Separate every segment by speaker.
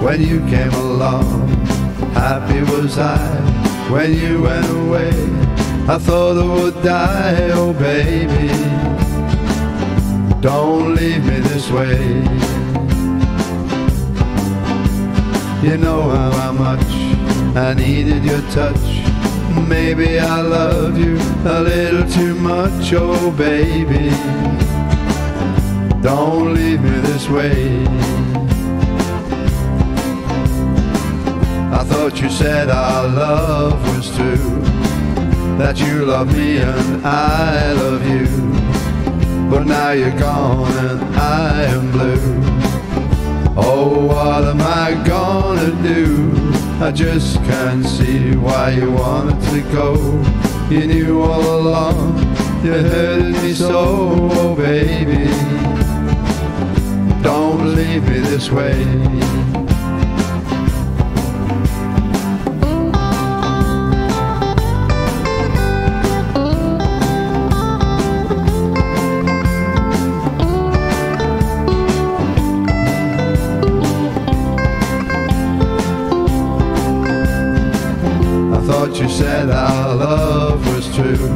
Speaker 1: when you came along. Happy was I when you went away. I thought I would die, oh baby. Don't leave me this way. You know how much I needed your touch. Maybe I love you a little too much, oh baby. Don't leave me this way. I thought you said our love was true, that you love me and I love you. But now you're gone and I am blue. Oh, what am I gonna do? I just can't see why you wanted to go. You knew all along you hurted me so, oh baby. Don't leave me this way. Thought you said our love was true,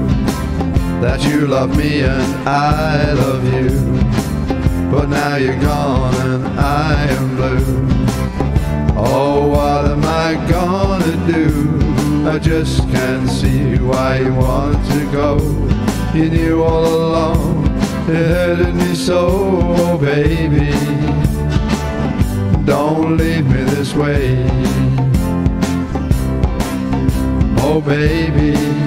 Speaker 1: that you love me and I love you. But now you're gone and I am blue. Oh, what am I gonna do? I just can't see why you want to go. You knew all along it hurted me so, oh baby. Don't leave me this way. Oh baby